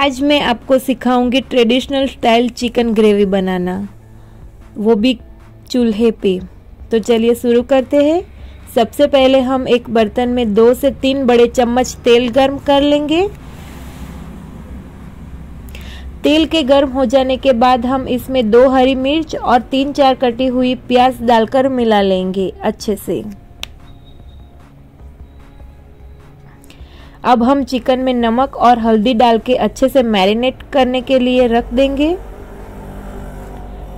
आज मैं आपको सिखाऊँगी ट्रेडिशनल स्टाइल चिकन ग्रेवी बनाना। वो भी चूल्हे पे। तो चलिए शुरू करते हैं। सबसे पहले हम एक बर्तन में दो से तीन बड़े चम्मच तेल गर्म कर लेंगे। तेल के गर्म हो जाने के बाद हम इसमें दो हरी मिर्च और तीन चार कटी हुई प्याज डालकर मिला लेंगे अच्छे से। अब हम चिकन में नमक और हल्दी डाल के अच्छे से मैरिनेट करने के लिए रख देंगे।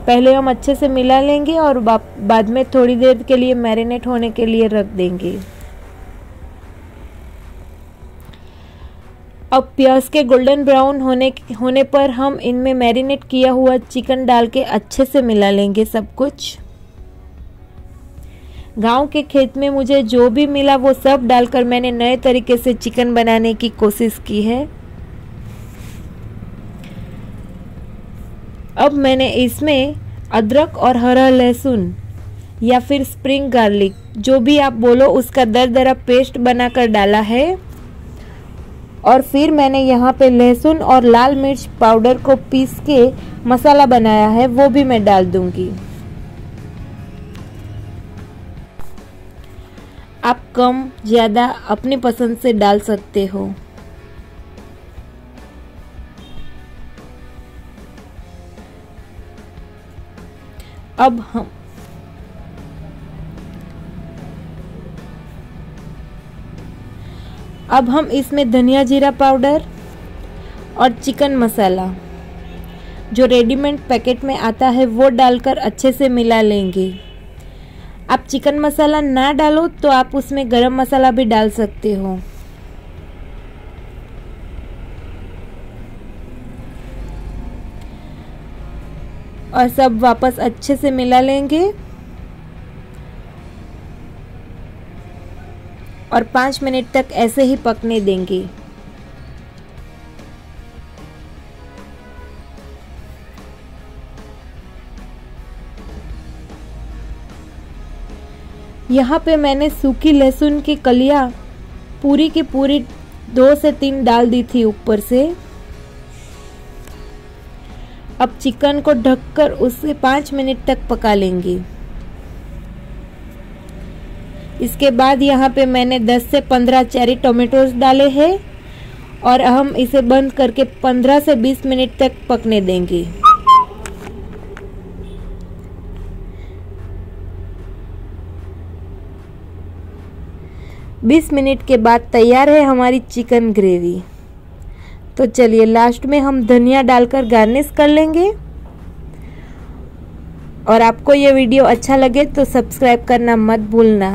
पहले हम अच्छे से मिला लेंगे और बाद में थोड़ी देर के लिए मैरिनेट होने के लिए रख देंगे। अब प्याज के गोल्डन ब्राउन होने होने पर हम इनमें मैरिनेट किया हुआ चिकन डाल के अच्छे से मिला लेंगे सब कुछ। गाँव के खेत में मुझे जो भी मिला वो सब डालकर मैंने नए तरीके से चिकन बनाने की कोशिश की है। अब मैंने इसमें अदरक और हरा लहसुन या फिर स्प्रिंग गार्लिक, जो भी आप बोलो, उसका दर दरा पेस्ट बनाकर डाला है। और फिर मैंने यहाँ पे लहसुन और लाल मिर्च पाउडर को पीस के मसाला बनाया है, वो भी मैं डाल दूँगी। आप कम, ज़्यादा अपनी पसंद से डाल सकते हो। अब हम अब हम इसमें धनिया जीरा पाउडर और चिकन मसाला, जो रेडीमेड पैकेट में आता है, वो डालकर अच्छे से मिला लेंगे। आप चिकन मसाला ना डालो तो आप उसमें गरम मसाला भी डाल सकते हो। और सब वापस अच्छे से मिला लेंगे। और पाँच मिनट तक ऐसे ही पकने देंगे। यहाँ पे मैंने सूखी लहसुन की कलियाँ पूरी की पूरी दो से तीन डाल दी थी ऊपर से। अब चिकन को ढककर उसे पाँच मिनट तक पका लेंगे। इसके बाद यहाँ पे मैंने 10 से 15 चेरी टोमेटोज डाले हैं और हम इसे बंद करके 15 से 20 मिनट तक पकने देंगे। 20 मिनट के बाद तैयार है हमारी चिकन ग्रेवी। तो चलिए लास्ट में हम धनिया डालकर गार्निश कर लेंगे। और आपको ये वीडियो अच्छा लगे तो सब्सक्राइब करना मत भूलना।